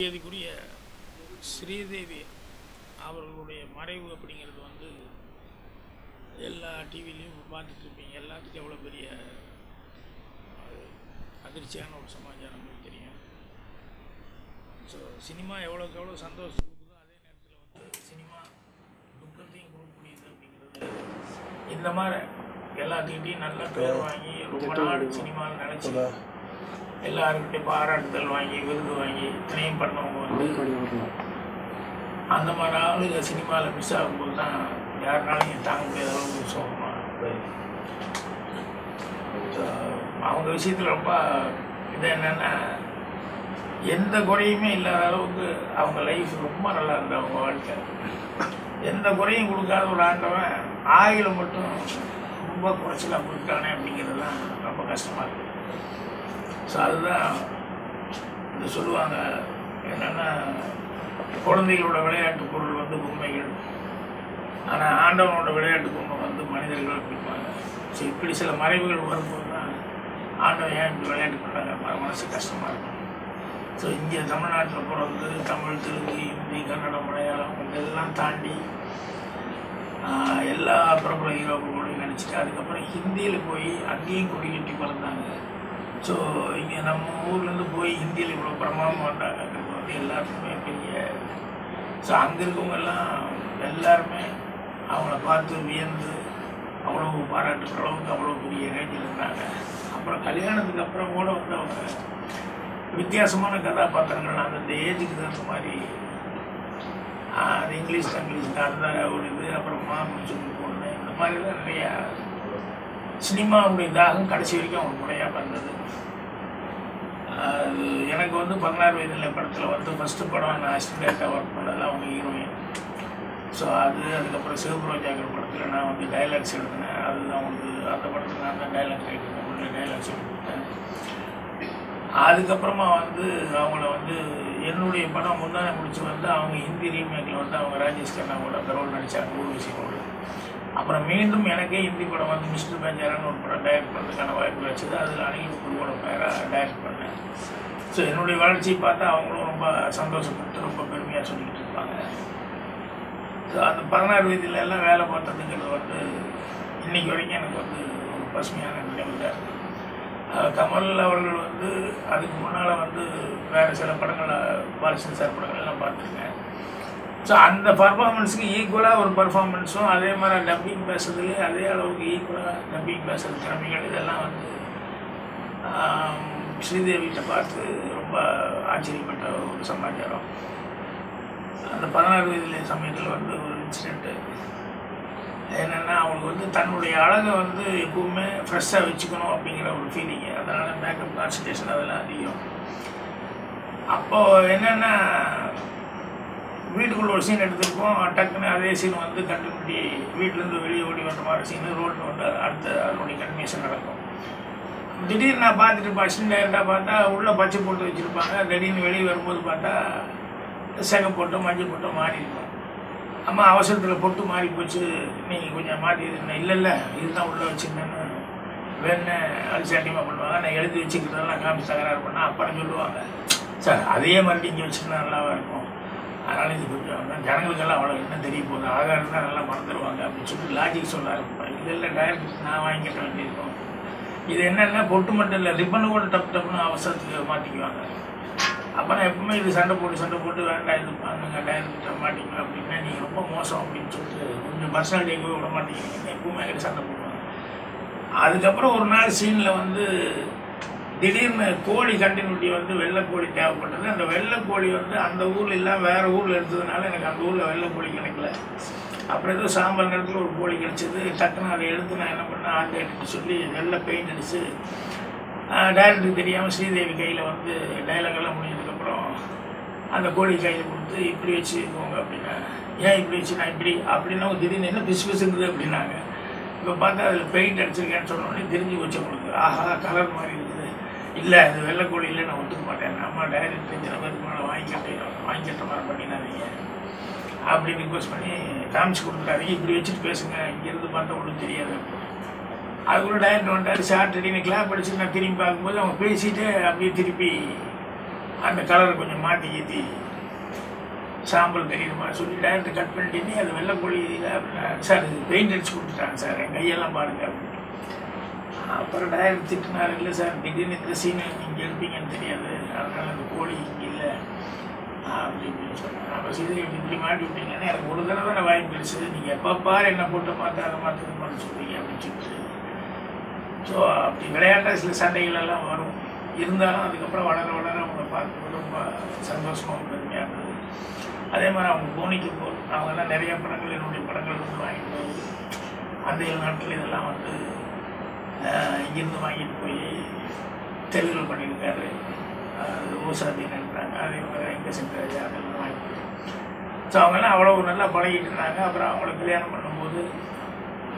தேதிக்குரிய ஸ்ரீதேவி அவர்களுடைய மறைவு அப்படிங்கிறது வந்து எல்லா டிவிலையும் பார்த்துட்டு இருப்பீங்க. எல்லாத்துக்கும் எவ்வளோ பெரிய அது அதிர்ச்சியான ஒரு சமாச்சாரம் தெரியும். ஸோ சினிமா எவ்வளோக்கு எவ்வளோ சந்தோஷம் கொடுக்குதோ அதே நேரத்தில் வந்து சினிமா துக்கத்தையும் கொடுக்கக்கூடியது அப்படிங்கிறது இந்த மாதிரி எல்லாத்துக்கிட்டையும் நல்ல பேர் வாங்கி ரொம்ப நாள் சினிமாவில் நினச்சி எல்லாருக்கிட்டையும் பாராட்டுதல் வாங்கி விருது வாங்கி இத்தனையும் பண்ணவங்க வந்து அந்த மாதிரி ஆளுங்க சினிமாவில் மிஸ் ஆகும்போது தான் யாருனாலையும் தாங்க முடியாத அளவுக்கு சோகமாக போயிருக்கு So, அவங்க விஷயத்தில் ரொம்ப இது என்னென்னா எந்த குறையுமே இல்லாத அளவுக்கு அவங்க லைஃப் ரொம்ப நல்லா இருந்தது அவங்க வாழ்க்கை. எந்த குறையும் கொடுக்காத ஒரு ஆண்டவன் ஆயில மட்டும் ரொம்ப குறைச்சலாக கொடுத்தானே அப்படிங்கிறது தான் ரொம்ப கஷ்டமாக இருக்குது ஸோ அதுதான் இது சொல்லுவாங்க. என்னென்னா குழந்தைகளோட விளையாட்டு பொருள் வந்து பொம்மைகள். ஆனால் ஆண்டவனோட விளையாட்டு பொம்மை வந்து மனிதர்கள் அப்படிம்பாங்க ஸோ இப்படி சில மறைவுகள் வரும்போது தான் ஆண்டவன் ஏன் இப்படி விளையாட்டு பண்ணுறாங்க மனசு கஷ்டமாக இருக்கும். ஸோ இங்கே தமிழ்நாட்டில் பிறந்து தமிழ் தெலுங்கு ஹிந்தி கன்னடம் மலையாளம் இதெல்லாம் தாண்டி எல்லா பிரபல ஹீரோக்களோடையும் நடிச்சுட்டு அதுக்கப்புறம் ஹிந்தியில் போய் அங்கேயும் கொடி கட்டி பிறந்தாங்க. ஸோ இங்கே நம்ம ஊர்லேருந்து போய் ஹிந்தியில் இவ்வளோ பிரமாதமாக வந்தாங்கிறது வந்து எல்லாருக்குமே பெரிய ஸோ அங்கே இருக்கவங்க எல்லாம் எல்லாருமே அவங்கள பார்த்து வியந்து அவ்வளோ பாராட்டுற அளவுக்கு அவ்வளோ பெரிய ரேஞ்சில் இருந்தாங்க. அப்புறம் கல்யாணத்துக்கு அப்புறம் கூட வந்து அவங்க வித்தியாசமான கதாபாத்திரங்கள் அந்த ஏஜுக்கு தகுந்த மாதிரி அது இங்கிலீஷ் இங்கிலீஷ் அந்த ஒரு இது. அப்புறம் மாமன் பொண்ணு இந்த மாதிரிலாம் நிறையா சினிமாவுடைய தாகம் கடைசி வரைக்கும் அவங்க முறையாக வந்தது அது எனக்கு வந்து பதினாறு வயதில் படத்தில் வந்து ஃபஸ்ட்டு படம் நான் அசிஸ்டண்ட்டாக ஒர்க் பண்ணதில் அவங்க ஹீரோயின் ஸோ அது அதுக்கப்புறம் சிவபுரோஜாக்கர் படத்தில் நான் வந்து டைலாக்ஸ் எழுதினேன் அது அவங்களுக்கு அந்த படத்தில் நான் தான் டைலாக்ஸ் எழுதினேன் உள்ள டைலாக்ஸ் கொடுத்தேன் அதுக்கப்புறமா வந்து அவங்கள வந்து என்னுடைய படம் முந்தானே முடிச்சு வந்து அவங்க ஹிந்தி ரீமேக்கில் வந்து அவங்க ராஜேஷ் கண்ணாவோட அந்த ரோல் நடித்தாங்க ஊர்வசி ரோல் அப்புறம் மீண்டும் எனக்கே ஹிந்தி படம் வந்து மிஸ்டர் பேஜாரான்னு ஒரு படம் டைரக்ட் பண்ணுறதுக்கான வாய்ப்பு கிடைச்சது அதில் அணில் குருவோட பேராக டைரக்ட் பண்ணேன். ஸோ என்னுடைய வளர்ச்சியை பார்த்தா அவங்களும் ரொம்ப சந்தோஷப்பட்டு ரொம்ப பெருமையாக சொல்லிக்கிட்டு இருப்பாங்க. ஸோ அந்த பதினாறு வயதுல எல்லாம் வேலை பார்த்ததுங்கிறது வந்து இன்னைக்கு வரைக்கும் எனக்கு வந்து ஒரு பசுமையான நினைவு தான். கமல் அவர்கள் வந்து அதுக்கு முன்னால் வந்து வேறு சில படங்களை பாலசன் சார் படங்கள் எல்லாம் பார்த்துருக்கேன். ஸோ அந்த பர்ஃபார்மன்ஸுக்கு ஈக்குவலாக ஒரு பர்ஃபார்மன்ஸும் அதே மாதிரி டப்பிங் பேசுறதுலேயே அதே அளவுக்கு ஈக்குவலாக டப்பிங் பேசுகிற திறமைகள் இதெல்லாம் வந்து ஸ்ரீதேவிகிட்ட பார்த்து ரொம்ப ஆச்சரியப்பட்ட ஒரு சமாச்சாரம். அந்த பதினாறு வயதுல சமயத்தில் வந்து ஒரு இன்சிடெண்ட்டு என்னென்னா அவங்களுக்கு வந்து தன்னுடைய அழகை வந்து எப்பவுமே ஃப்ரெஷ்ஷாக வச்சுக்கணும் அப்படிங்கிற ஒரு ஃபீலிங்கு அதனால் மேக்கப் கான்சன்ட்ரேஷன் அதெல்லாம் அதிகம். அப்போது என்னென்னா வீட்டுக்குள்ள ஒரு சீன் எடுத்திருப்போம். டக்குன்னு அதே சீன் வந்து கண்டினியூட்டி வீட்டிலேருந்து வெளியே ஓடி வந்த மாதிரி சீன் ரோட்டில் வந்து அடுத்த அதனுடைய கன்வினேஷன் நடக்கும். திடீர்னு நான் பார்த்துட்டு பஸ்ஸின் டேரெக்டாக பார்த்தா உள்ளே பச்சை போட்டு வச்சுருப்பாங்க. திடீர்னு வெளியே வரும்போது பார்த்தா செகை போட்டோம் மஞ்சள் போட்டோம் மாறி இருக்கும். அம்மா அவசரத்தில் பொட்டு மாறி போச்சு. நீங்கள் கொஞ்சம் மாற்றி இல்லை இல்லை இதுதான் உள்ளே வச்சுருந்தேன்னு வேணுன்னு அது சட்டியமாக பண்ணுவாங்க. நான் எழுதி வச்சுக்கிறதெல்லாம் காமிச்சு தகராறு பண்ணால் அப்புறம் சொல்லுவாங்க. சார் அதே மாதிரி இங்கே வச்சுருந்தா நல்லாவா இருக்கும்? அதனால் இது கொஞ்சம் ஜனங்களுக்கெல்லாம் அவ்வளோ என்ன தெரிய போகுது? ஆகாரம் தான் நல்லா மறந்துடுவாங்க அப்படின்னு சொல்லிட்டு லாஜிக் சொல்ல ஆரம்பிப்பேன் இல்லை டைரக்ட் நான் வாங்கிக்கிட்ட வேண்டியிருக்கோம். இது என்னென்னா பொட்டு மட்டும் இல்லை ரிப்பனை கூட டப் டப்புன்னு அவசரத்துக்கு மாட்டிக்குவாங்க. அப்புறம் எப்பவுமே இது சண்டை போட்டு சண்டை போட்டு வேண்டாம் இது பண்ணுங்க டைரக்டர் மாட்டிங்க அப்படின்னா நீங்கள் ரொம்ப மோசம் அப்படின்னு சொல்லிட்டு கொஞ்சம் பர்சனாலிட்டி எங்கே விட மாட்டேங்கிறீங்க எப்பவுமே எங்கிட்ட சண்டை போடுவாங்க. அதுக்கப்புறம் ஒரு நாள் சீனில் வந்து திடீர்னு கோழி கண்டினியூட்டி வந்து வெள்ளை கோழி தேவைப்பட்டது. அந்த வெள்ளை கோழி வந்து அந்த ஊரில் இல்லாமல் வேறு ஊரில் இருந்ததுனால எனக்கு அந்த ஊரில் வெள்ளைக்கோழி கிடைக்கல. அப்புறம் ஏதோ சாம்பார் நேரத்தில் ஒரு கோழி கிடச்சிது. டக்குன்னு அதை எடுத்து நான் என்ன பண்ணேன் ஆர்ட் சொல்லி வெள்ளை பெயிண்ட் அடித்து டைரக்டருக்கு தெரியாமல் ஸ்ரீதேவி கையில் வந்து டைலாகெல்லாம் முடிஞ்சதுக்கப்புறம் அந்த கோழி கையில் கொடுத்து இப்படி வச்சுக்கோங்க அப்படின்னா ஏன் இப்படி வச்சு நான் இப்படி? அப்படின்னா திடீர்னு என்ன பிசு பிசுங்குது அப்படின்னாங்க. இப்போ பார்த்தா அதில் பெயிண்ட் அடிச்சிருக்கேன்னு சொன்னோடனே தெரிஞ்சு வச்சு உங்களுக்கு ஆஹா கலர் மாதிரி இருக்குது இல்லை அது வெள்ளை நான் ஒத்துக்க மாட்டேன். அம்மா டைரக்ட் தெரிஞ்ச நம்பருக்கு மேலே வாங்கிக்கிட்டு வாங்கிக்கிட்ட மாதிரி பண்ணிடாதீங்க. அப்படின்னு ரிக்வஸ்ட் பண்ணி காமிச்சு கொடுத்துட்டாதீங்க இப்படி வச்சுட்டு பேசுங்க. இங்கேருந்து பார்த்தா ஒன்றும் தெரியாது. அதுக்குள்ள டைரக்டர் வந்துட்டார் ஷார்ட் அடி கிளாப் அடிச்சு நான் திரும்பி பார்க்கும்போது அவங்க பேசிட்டு அப்படியே திருப்பி அந்த கலரை கொஞ்சம் மாற்றி ஏற்றி சாம்பல் தெரியுமா சொல்லி டேரக்டர் கட் பண்ணிட்டு அது வெள்ளைப்புள்ளி அப்படின்னா சார் இது பெயிண்ட் அடிச்சு கொடுத்துட்டாங்க சார். என் கையெல்லாம் பாருங்கள் அப்புறம் டயர் திட்டினார். இல்லை சார் திடீர்னு இந்த சீனில் இங்கே இருப்பீங்கன்னு தெரியாது. அதனால் அந்த கோழி இங்கே இல்லை. அப்படின்னு சொன்னேன் அப்போ சீதை இப்படி மாட்டி விட்டீங்கன்னா எனக்கு ஒரு தடவை தானே வாய்ப்பு கிடைச்சது நீங்கள் எப்போ பாரு என்ன போட்டு மாற்ற அதை மாற்ற பண்ண சொல்றீங்க அப்படின்னு சொல்லிட்டு. ஸோ அப்படி விளையாட்ட சில சண்டைகள் எல்லாம் வரும். இருந்தாலும் அதுக்கப்புறம் வளர வளர அவங்க பார்க்கும்போது ரொம்ப சந்தோஷமாக பெருமையாக இருந்தது. அதே மாதிரி அவங்க கோணிக்கு போ அவங்கெல்லாம் நிறைய படங்கள் என்னுடைய படங்கள் வந்து வாங்கிட்டு அந்த நாட்கள் இதெல்லாம் வந்து இங்கிருந்து வாங்கிட்டு போய் தெலுங்கில் பண்ணியிருக்காரு. அது ஓசாதி நினைக்கிறாங்க? அதே மாதிரி எங்கே சென்றாஜ் அதெல்லாம் வாங்கிட்டு ஸோ அவங்கெல்லாம் அவ்வளோ நல்லா பழகிட்டு இருந்தாங்க. அப்புறம் அவங்கள கல்யாணம் பண்ணும்போது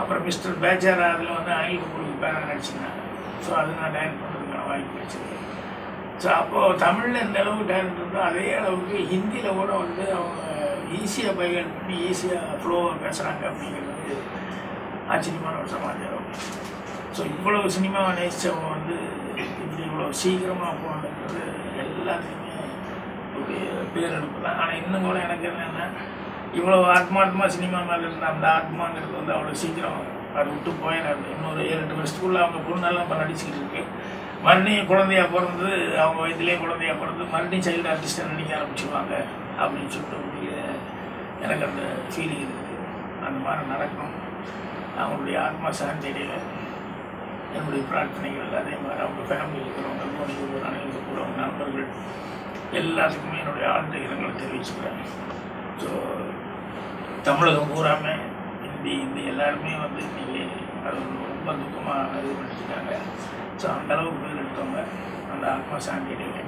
அப்புறம் மிஸ்டர் பேச்சாரா அதில் வந்து அனில் கபூருக்கு பேரன் நடிச்சிருந்தாங்க. ஸோ அது நான் டைரக்ட் பண்ணுறதுக்கான வாய்ப்பு கிடைச்சது. ஸோ அப்போது தமிழில் இந்த அளவுக்கு டேலண்ட் இருந்தோ அதே அளவுக்கு ஹிந்தியில் கூட வந்து அவங்க ஈஸியாக பைகள் பண்ணி ஈஸியாக ஃப்ளோவாக பேசுகிறாங்க அப்படிங்கிறது ஆச்சரியமான ஒரு சமாச்சாரம். ஸோ இவ்வளவு சினிமாவை நேசித்தவங்க வந்து இப்படி இவ்வளோ சீக்கிரமாக போகணுன்றது எல்லாத்துக்குமே ஒரு பேரெடுப்பு தான் ஆனால் இன்னும் கூட எனக்கு என்னென்னா இவ்வளோ ஆத்மாத்மா சினிமா மேலே இருந்த அந்த ஆத்மாங்கிறது வந்து அவ்வளோ சீக்கிரம் அதை விட்டு போயிடாது இன்னொரு ஏழு எட்டு வருஷத்துக்குள்ள அவங்க பொண்ணெல்லாம் இப்போ நடிச்சுக்கிட்டு இருக்கு. மறுபடியும் குழந்தையா பிறந்து அவங்க வயதிலே குழந்தையா பிறந்து மறுபடியும் சைல்டு ஆர்டிஸ்டாக நடிக்க ஆரம்பிச்சிருவாங்க அப்படின்னு சொல்லிட்டு ஒரு எனக்கு அந்த ஃபீலிங் இருக்குது அந்த மாதிரி நடக்கும் அவங்களுடைய ஆத்மா சாந்தியடையில என்னுடைய பிரார்த்தனைகள் அதே மாதிரி அவங்க ஃபேமிலியில் இருக்கிறவங்க மோனிகள் அனைவரும் கூட அவங்க நண்பர்கள் எல்லாத்துக்குமே என்னுடைய ஆழ்ந்த இரங்கலை தெரிவிச்சுக்கிறேன். ஸோ தமிழகம் பூராமே ஹிந்தி ஹிந்தி எல்லாருமே வந்து இன்னைக்கு அது ரொம்ப துக்கமாக இது பண்ணிட்டுருக்காங்க ஸோ அந்தளவுக்கு அளவுக்கு எடுத்தவங்க அந்த ஆத்மா சாந்தியடையில